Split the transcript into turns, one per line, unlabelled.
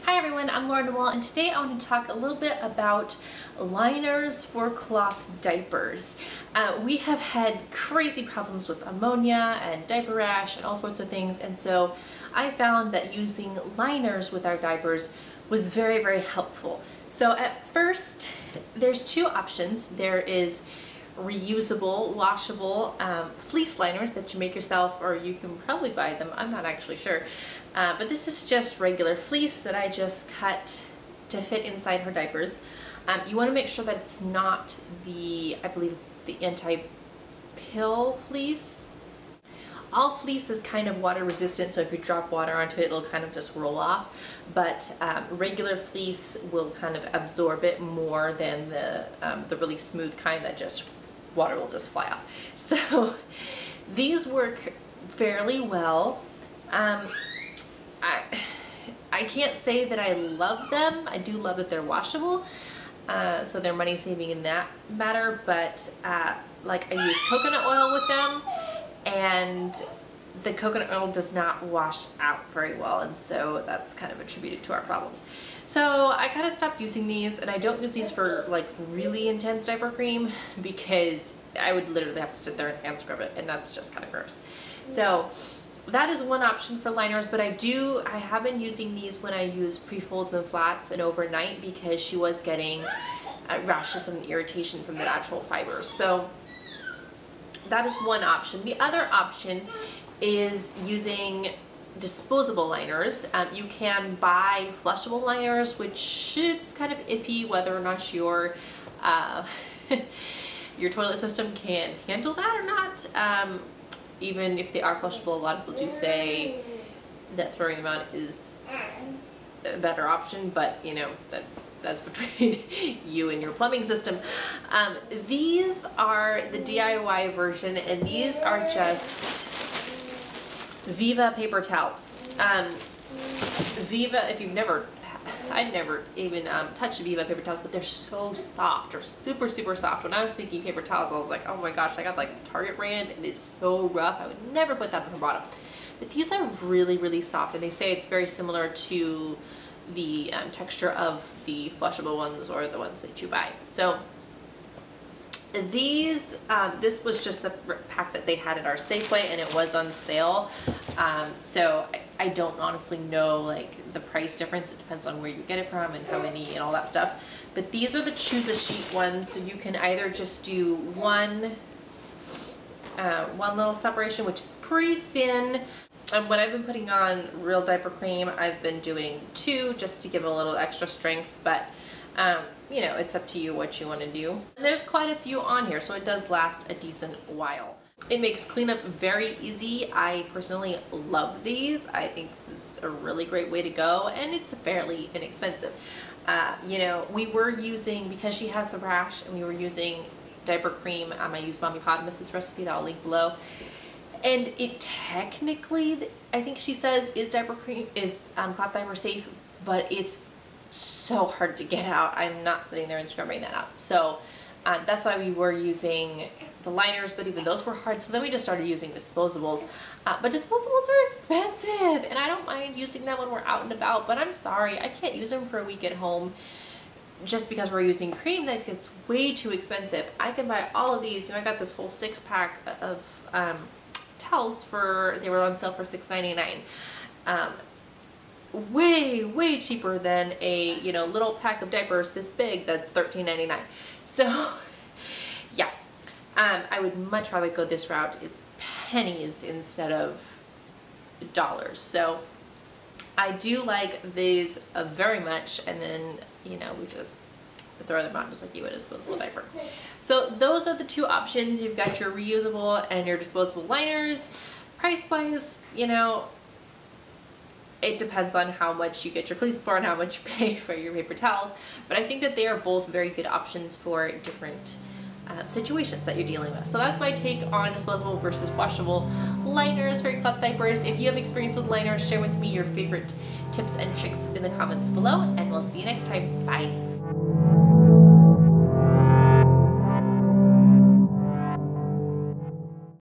Hi everyone, I'm Laura Noelle and today I want to talk a little bit about liners for cloth diapers. Uh, we have had crazy problems with ammonia and diaper rash and all sorts of things and so I found that using liners with our diapers was very very helpful. So at first there's two options. There is reusable, washable um, fleece liners that you make yourself or you can probably buy them, I'm not actually sure. Uh, but this is just regular fleece that I just cut to fit inside her diapers. Um, you want to make sure that it's not the, I believe it's the anti-pill fleece. All fleece is kind of water resistant, so if you drop water onto it, it'll kind of just roll off. But um, regular fleece will kind of absorb it more than the, um, the really smooth kind that just water will just fly off. So these work fairly well. Um, I, I can't say that I love them. I do love that they're washable. Uh, so they're money saving in that matter, but uh, like I use coconut oil with them and the coconut oil does not wash out very well and so that's kind of attributed to our problems. So I kind of stopped using these and I don't use these for like really intense diaper cream because I would literally have to sit there and hand scrub it and that's just kind of gross. So that is one option for liners, but I do, I have been using these when I use pre-folds and flats and overnight because she was getting uh, rashes and irritation from the natural fibers. So that is one option. The other option is using disposable liners. Um, you can buy flushable liners, which it's kind of iffy whether or not your uh, your toilet system can handle that or not. Um, even if they are flushable, a lot of people do say that throwing them out is a better option, but you know, that's that's between you and your plumbing system. Um, these are the DIY version, and these are just Viva paper towels. Um, Viva, if you've never I'd never even um, touched Viva paper towels, but they're so soft. They're super, super soft. When I was thinking paper towels, I was like, oh my gosh, I got like Target brand and it's so rough. I would never put that on the bottom. But these are really, really soft and they say it's very similar to the um, texture of the flushable ones or the ones that you buy. So these, um, this was just the pack that they had at our Safeway and it was on sale. Um, so I, I, don't honestly know like the price difference. It depends on where you get it from and how many and all that stuff. But these are the choose a sheet ones. So you can either just do one, uh, one little separation, which is pretty thin. And when I've been putting on real diaper cream, I've been doing two just to give a little extra strength. But um, you know, it's up to you what you want to do. And there's quite a few on here, so it does last a decent while. It makes cleanup very easy. I personally love these. I think this is a really great way to go, and it's fairly inexpensive. Uh, you know, we were using, because she has a rash, and we were using diaper cream. Um, I Use Mommypotamus's recipe that I'll link below. And it technically, I think she says, is diaper cream, is um, cloth diaper safe, but it's so hard to get out. I'm not sitting there and scrubbing that out. So uh, that's why we were using the liners, but even those were hard. So then we just started using disposables. Uh, but disposables are expensive, and I don't mind using them when we're out and about, but I'm sorry, I can't use them for a week at home just because we're using cream that gets way too expensive. I can buy all of these. You know, I got this whole six pack of um, towels for, they were on sale for $6.99. Um, way, way cheaper than a, you know, little pack of diapers this big that's $13.99. So, yeah, um, I would much rather go this route. It's pennies instead of dollars. So, I do like these uh, very much, and then, you know, we just throw them out just like you would a disposable diaper. So those are the two options. You've got your reusable and your disposable liners. Price-wise, you know, it depends on how much you get your fleece for and how much you pay for your paper towels. But I think that they are both very good options for different um, situations that you're dealing with. So that's my take on disposable versus washable liners for your cloth diapers. If you have experience with liners, share with me your favorite tips and tricks in the comments below, and we'll see you next time. Bye.